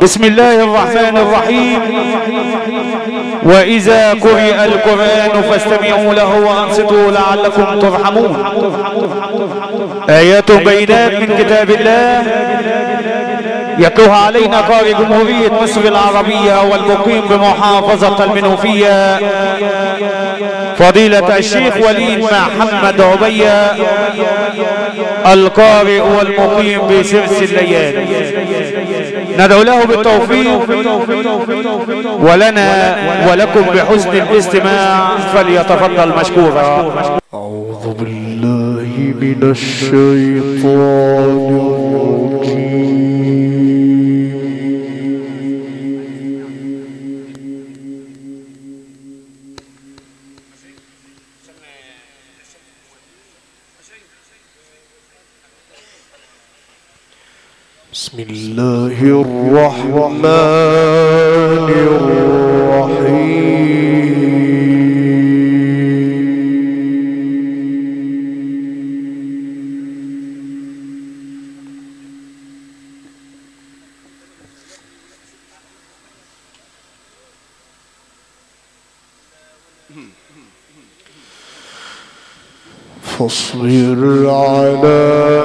بسم الله الرحمن الرحيم. وإذا قرئ القرآن فاستمعوا له وأنصتوا لعلكم ترحمون. آيات بينات من كتاب الله. يتلوها علينا قارئ جمهورية مصر العربية والمقيم بمحافظة المنوفية. فضيلة الشيخ وليد محمد عبية القارئ والمقيم بسرس الليالي. ندعو له بالتوفيق ولنا ولكم بحسن الاستماع. فليتفضل مشكورا. أعوذ بالله من الشيطان الرجيم. بسم الله الرحمن الرحيم. فاصبر على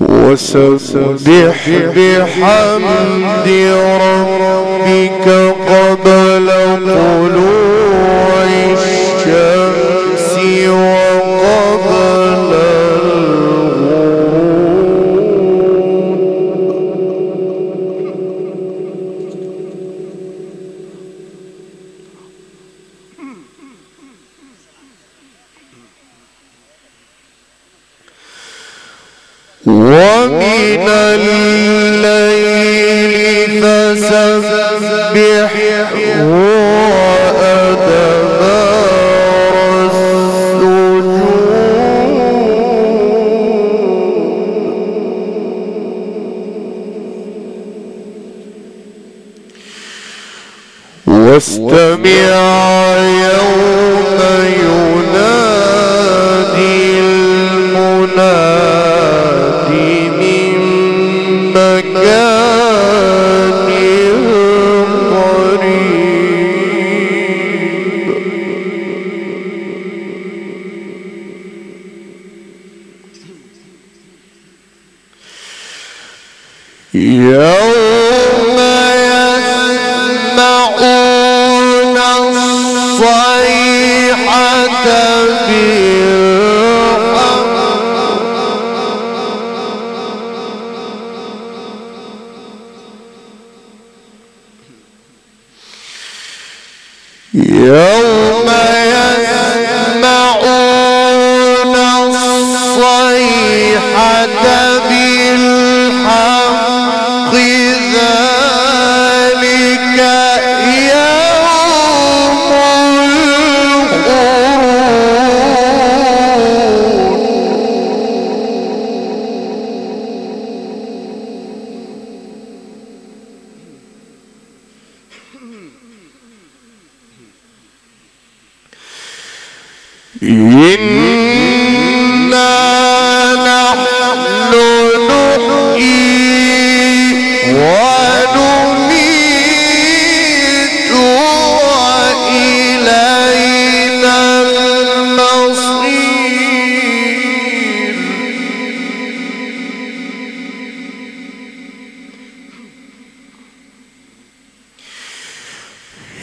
وسبح بحمد ربك قبل طلوع الشمس. واستمع يوم الصيحة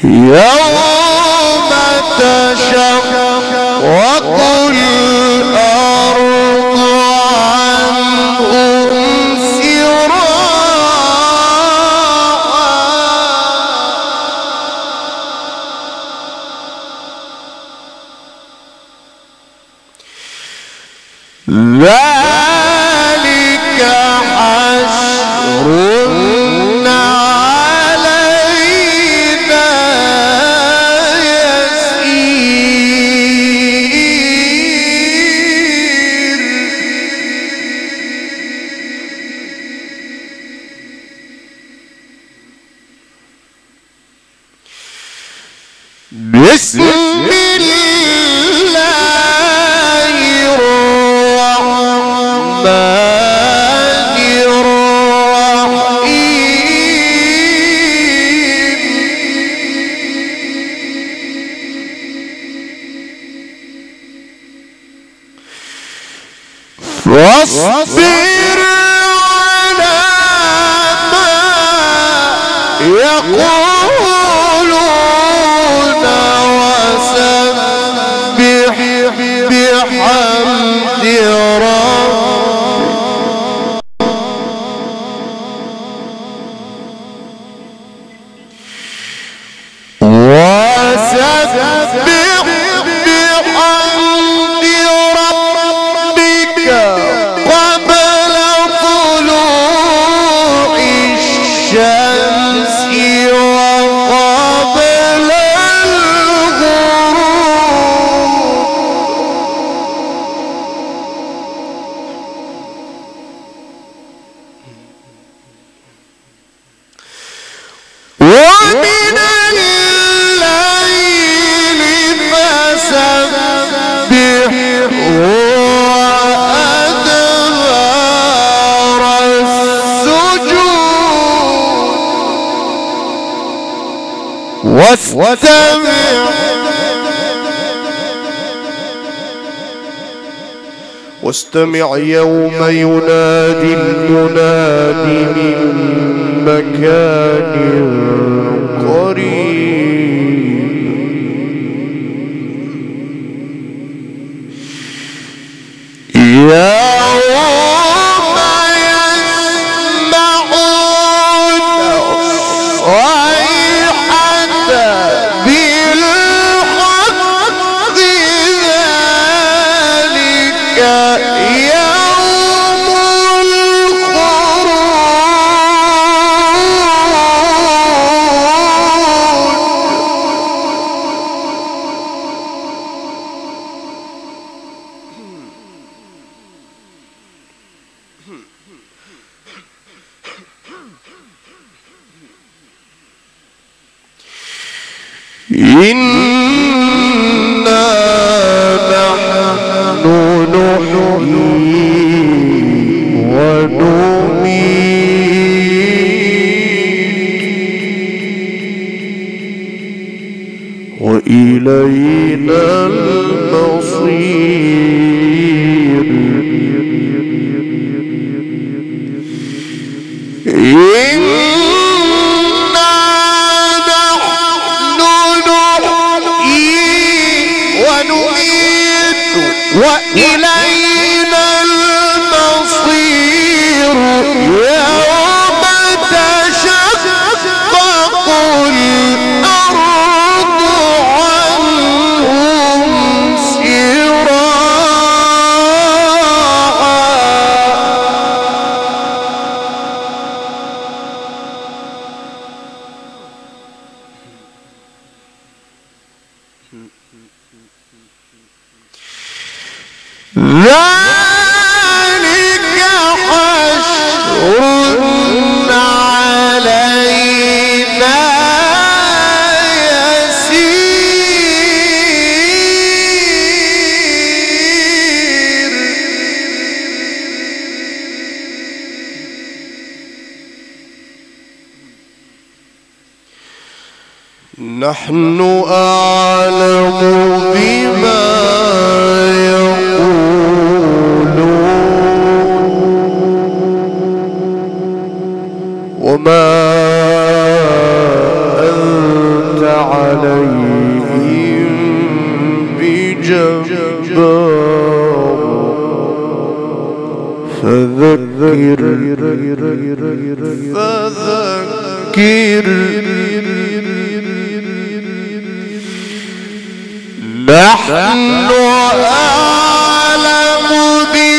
يوم تشقق الأرض وتبع واستمع يوم ينادي المنادي من مكان وإلينا المصير. نحن أعلم نحن أعلم بالله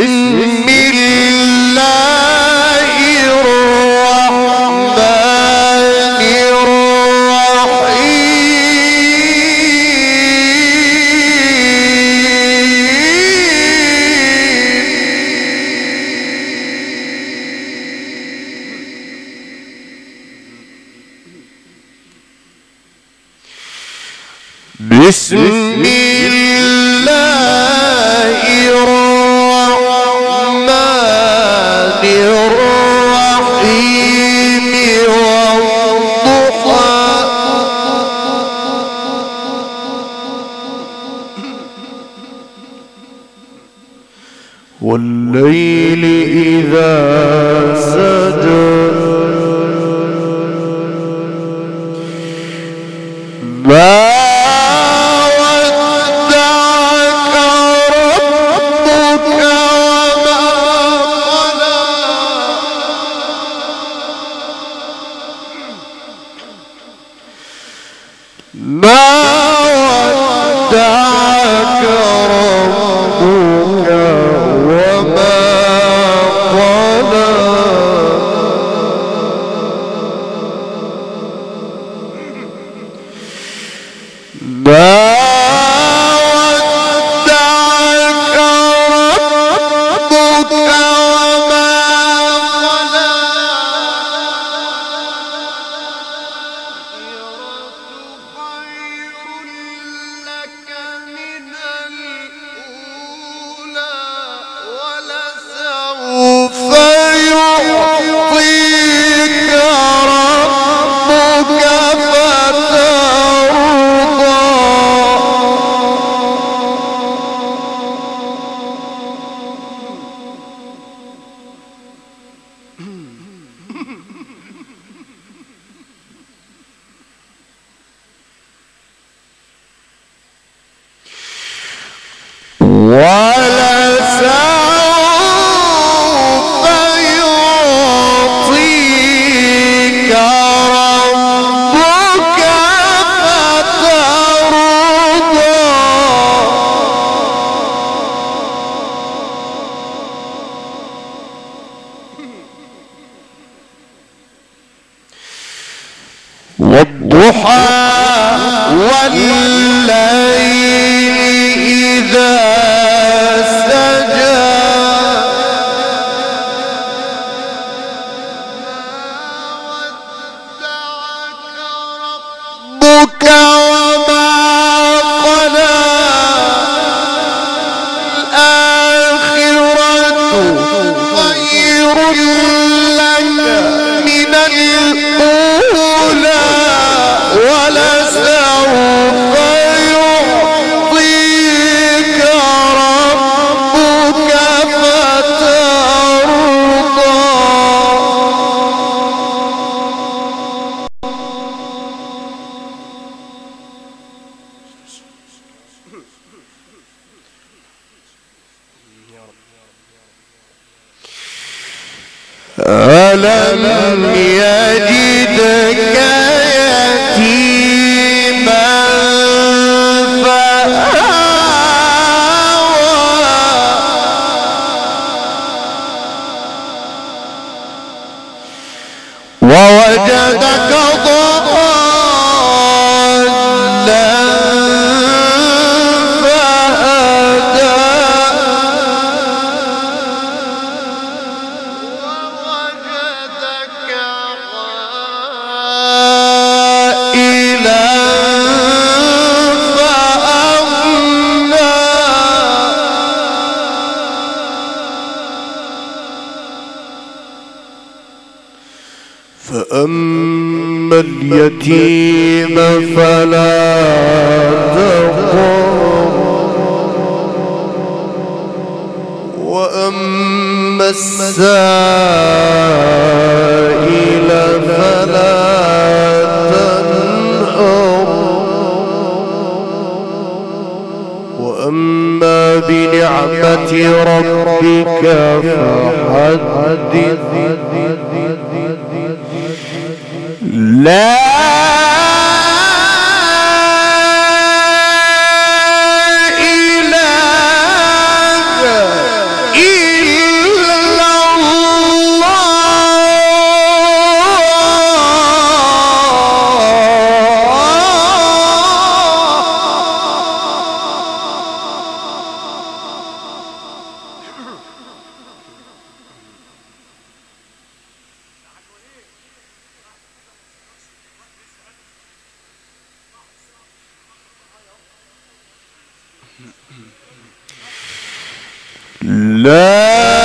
بسم الله Bye. والليل ألم يجدك ربك فحدث. Love.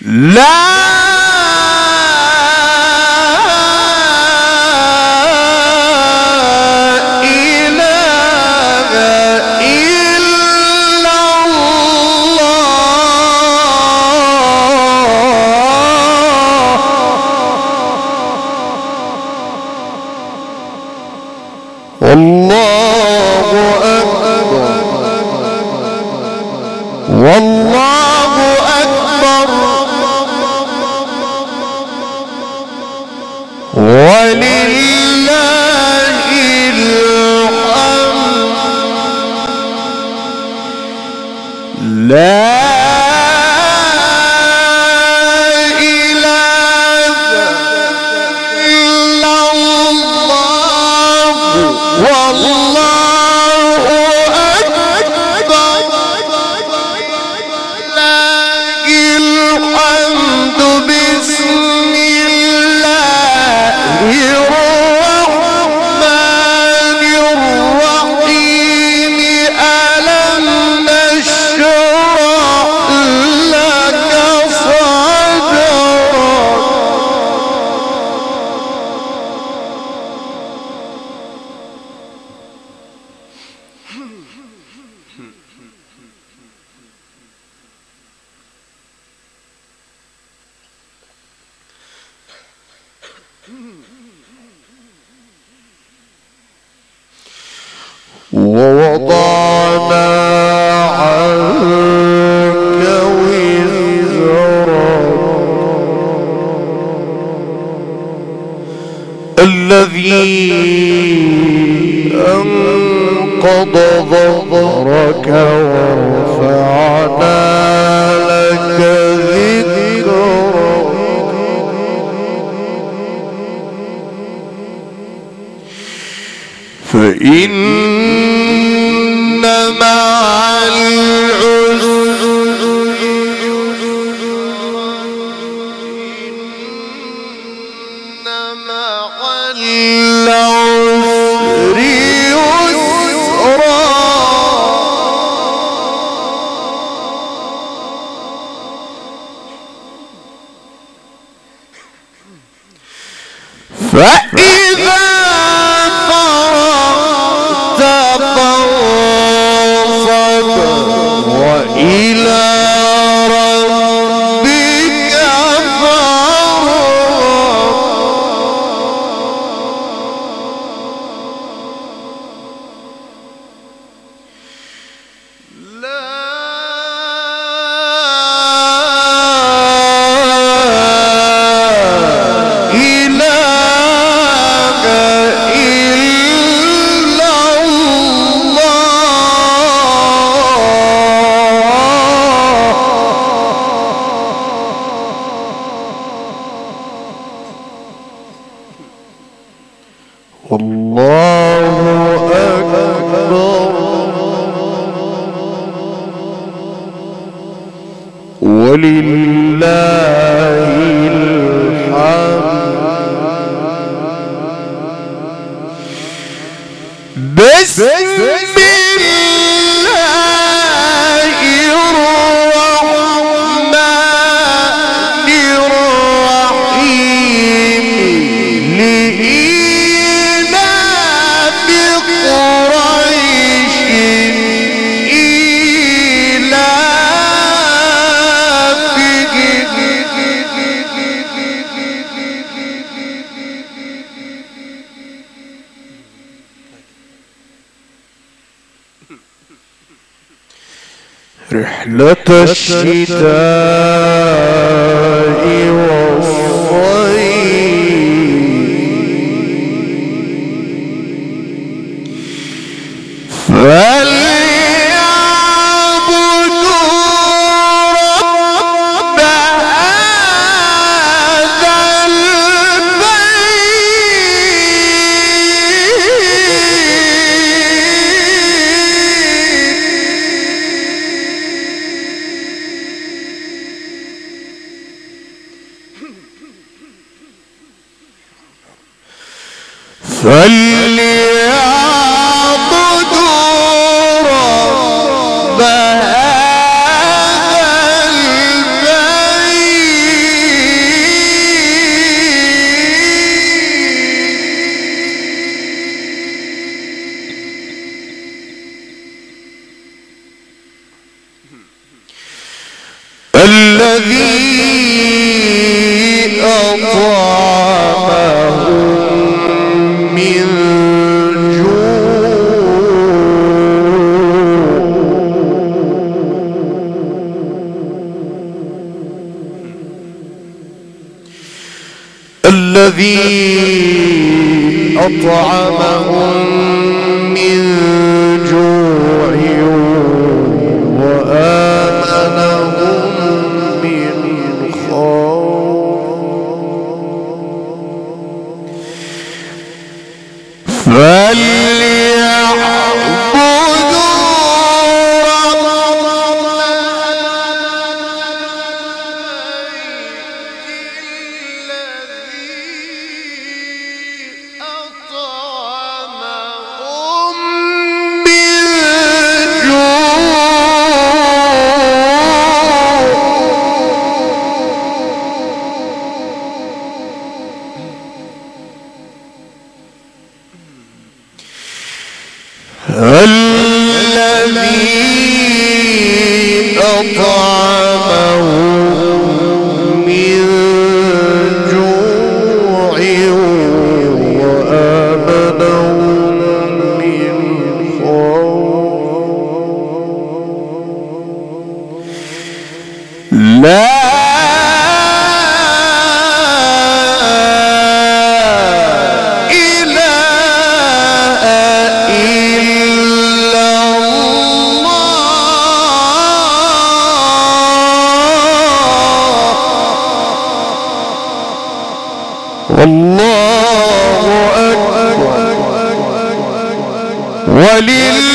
La أنقض ظهرك ورفعنا لك ذكرك. فإن Right? ولله الشتاء الذي أطعمهم الله أكبر. ولله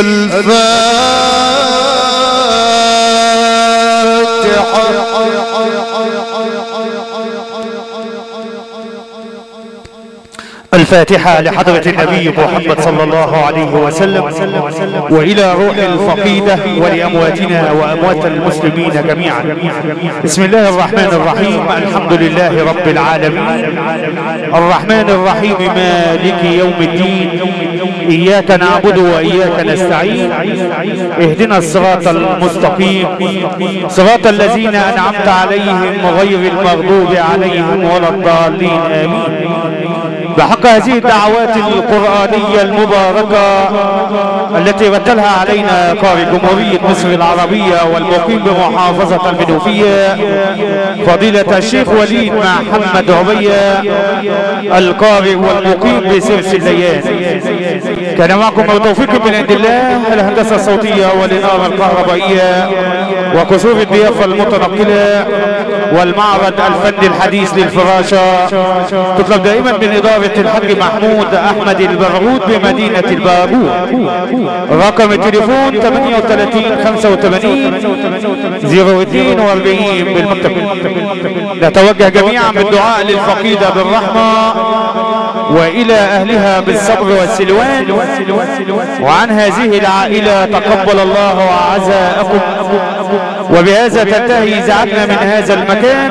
الفاتحة الفاتحة لحضرة النبي محمد صلى الله عليه وسلم وإلى روح الفقيدة ولأمواتنا وأموات المسلمين جميعا. بسم الله الرحمن الرحيم. الحمد لله رب العالمين. الرحمن الرحيم مالك يوم الدين. إياك نعبد وإياك نستعين. اهدنا الصراط المستقيم. صراط الذين أنعمت عليهم غير المغضوب عليهم ولا الضالين. آمين. بحق هذه الدعوات القرآنية المباركة التي رتلها علينا قارئ جمهورية مصر العربية والمقيم بمحافظة المنوفية فضيلة الشيخ وليد محمد عبية القارئ والمقيم بسرس الليان كان معكم بتوفيق من عند الله الهندسة الصوتية والإنارة الكهربائية وكسوف الضيافة المتنقلة والمعرض الفني الحديث للفراشة. تطلب دائما من إدارة الحاج محمود أحمد البرغوث بمدينة البابور رقم التليفون 38 85 042 بالمكتب. نتوجه جميعا بالدعاء للفقيدة بالرحمة وإلى أهلها بالصبر والسلوان. وعن هذه العائلة تقبل الله عزاءكم وبهذا تنتهي إذاعتنا من هذا المكان.